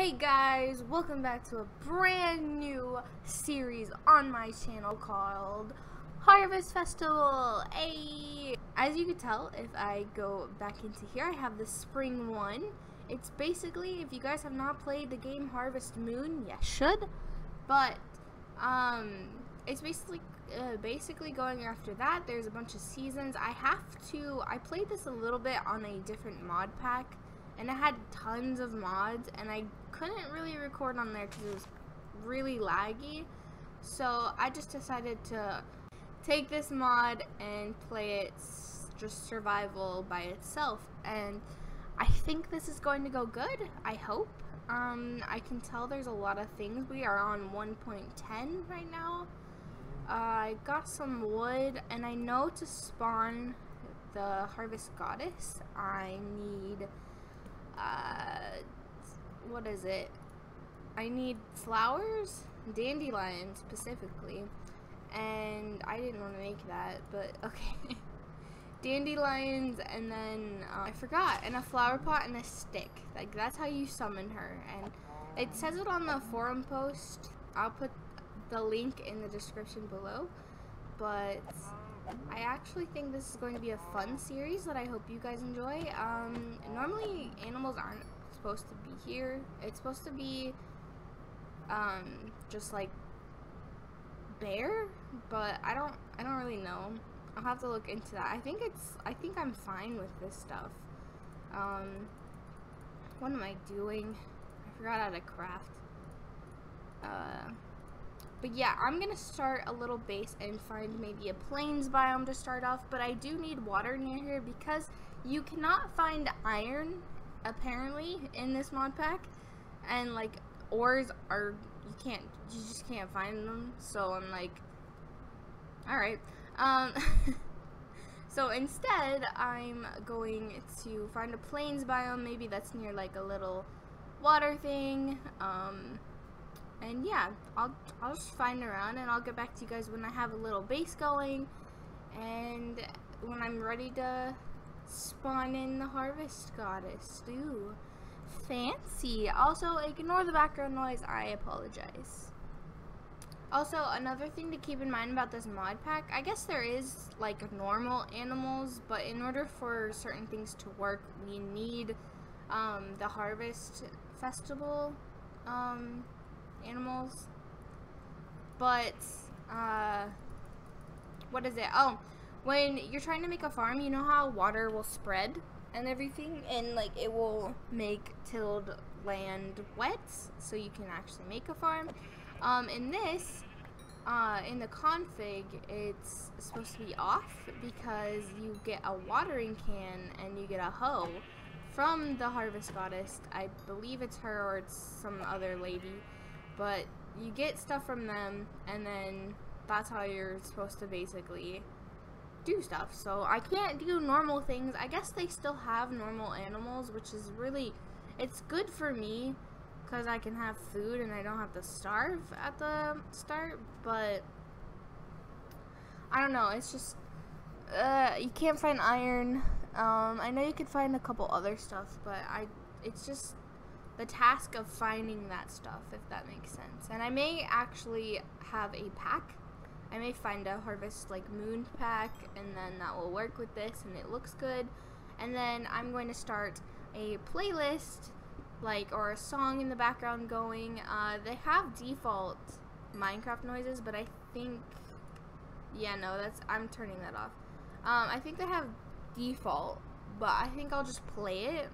Hey guys, welcome back to a brand new series on my channel called Harvest Festival. Hey! As you can tell, if I go back into here, I have the spring one. It's basically, if you guys have not played the game Harvest Moon, you should. But, um, it's basically uh, basically going after that. There's a bunch of seasons. I have to, I played this a little bit on a different mod pack and it had tons of mods and I couldn't really record on there because it was really laggy. So I just decided to take this mod and play it just survival by itself. And I think this is going to go good I hope. Um, I can tell there's a lot of things. We are on 1.10 right now. Uh, I got some wood and I know to spawn the harvest goddess I need uh, what is it? I need flowers, dandelions specifically, and I didn't want to make that, but okay. dandelions, and then uh, I forgot, and a flower pot and a stick. Like that's how you summon her, and it says it on the forum post. I'll put the link in the description below, but I actually think this is going to be a fun series that I hope you guys enjoy. Um, normally, animals aren't supposed to be here. It's supposed to be um, just like bear, but I don't I don't really know. I'll have to look into that. I think it's I think I'm fine with this stuff. Um, what am I doing? I forgot how to craft. Uh, but yeah, I'm going to start a little base and find maybe a plains biome to start off. But I do need water near here because you cannot find iron, apparently, in this mod pack. And, like, ores are, you can't, you just can't find them. So I'm like, alright. Um, so instead, I'm going to find a plains biome. Maybe that's near, like, a little water thing. Um, and yeah, I'll, I'll just find around and I'll get back to you guys when I have a little base going and when I'm ready to spawn in the harvest goddess. Ooh, fancy. Also, ignore the background noise. I apologize. Also, another thing to keep in mind about this mod pack, I guess there is like normal animals, but in order for certain things to work, we need um, the harvest festival um, animals. But, uh, what is it? Oh, when you're trying to make a farm, you know how water will spread and everything? And, like, it will make tilled land wet so you can actually make a farm. Um, in this, uh, in the config, it's supposed to be off because you get a watering can and you get a hoe from the harvest goddess. I believe it's her or it's some other lady. But you get stuff from them, and then that's how you're supposed to basically do stuff. So I can't do normal things. I guess they still have normal animals, which is really, it's good for me because I can have food and I don't have to starve at the start. But I don't know. It's just uh, you can't find iron. Um, I know you could find a couple other stuff, but I it's just the task of finding that stuff, if that makes sense. And I may actually have a pack. I may find a Harvest like Moon pack, and then that will work with this, and it looks good. And then I'm going to start a playlist, like, or a song in the background going. Uh, they have default Minecraft noises, but I think, yeah, no, that's, I'm turning that off. Um, I think they have default, but I think I'll just play it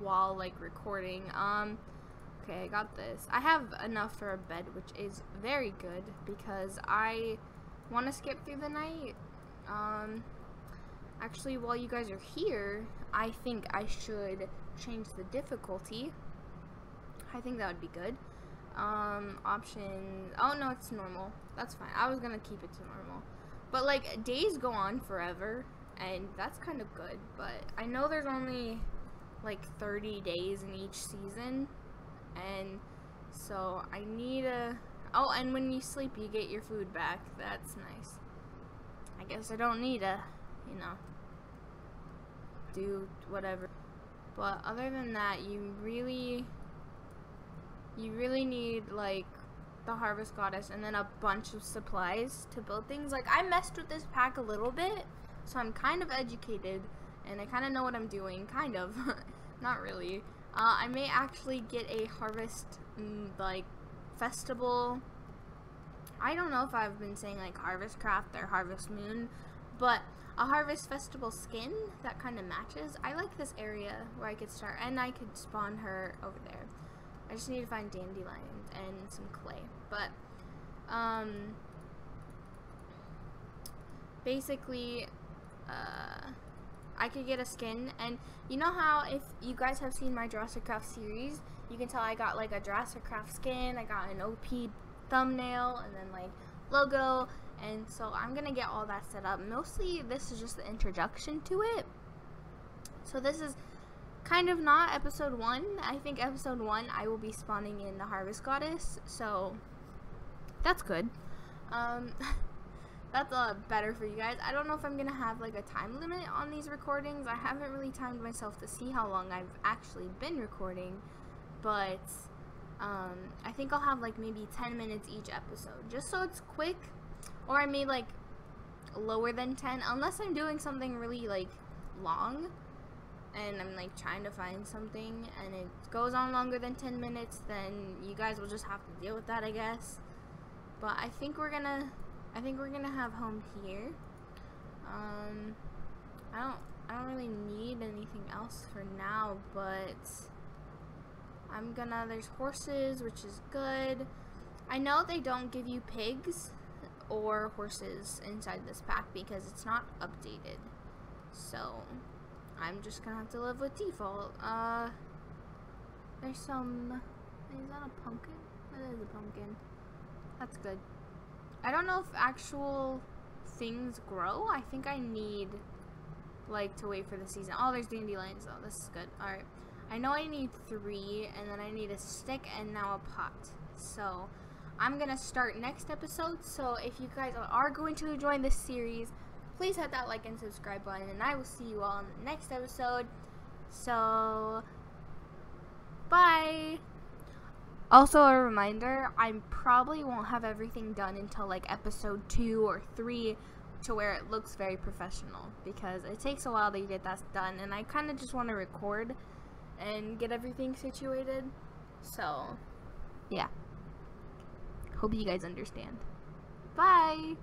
while like recording. Um, okay, I got this. I have enough for a bed, which is very good because I want to skip through the night. Um, actually, while you guys are here, I think I should change the difficulty. I think that would be good. Um, option, Oh no, it's normal. That's fine. I was gonna keep it to normal. But like days go on forever, and that's kind of good. But I know there's only like 30 days in each season. And so I need a oh and when you sleep you get your food back. That's nice. I guess I don't need a you know do whatever. But other than that you really you really need like the harvest goddess and then a bunch of supplies to build things. Like I messed with this pack a little bit, so I'm kind of educated and I kind of know what I'm doing, kind of. Not really. Uh, I may actually get a harvest mm, like festival. I don't know if I've been saying like harvest craft or harvest moon, but a harvest festival skin that kind of matches. I like this area where I could start and I could spawn her over there. I just need to find dandelions and some clay. But, um, basically, uh, I could get a skin. And you know how if you guys have seen my Jurassic Craft series, you can tell I got like a Jurassic Craft skin, I got an OP thumbnail, and then like logo. And so I'm going to get all that set up. Mostly this is just the introduction to it. So this is kind of not episode one. I think episode one I will be spawning in the Harvest Goddess, so that's good. Um, that's a uh, better for you guys. I don't know if I'm gonna have like a time limit on these recordings. I haven't really timed myself to see how long I've actually been recording, but um, I think I'll have like maybe 10 minutes each episode, just so it's quick. Or I may like lower than 10, unless I'm doing something really like long and I'm like trying to find something and it goes on longer than 10 minutes, then you guys will just have to deal with that, I guess. But I think we're gonna, I think we're gonna have home here. Um, I don't, I don't really need anything else for now, but I'm gonna, there's horses, which is good. I know they don't give you pigs or horses inside this pack because it's not updated. So, I'm just gonna have to live with default. Uh, there's some, is that a pumpkin? That is a pumpkin. That's good. I don't know if actual things grow. I think I need, like, to wait for the season. Oh, there's dandelions, though. This is good. Alright. I know I need three, and then I need a stick and now a pot. So, I'm going to start next episode. So, if you guys are going to join this series, please hit that like and subscribe button, and I will see you all in the next episode. So, bye! Also, a reminder, I probably won't have everything done until like episode 2 or 3 to where it looks very professional because it takes a while to get that done and I kind of just want to record and get everything situated. So, yeah. Hope you guys understand. Bye!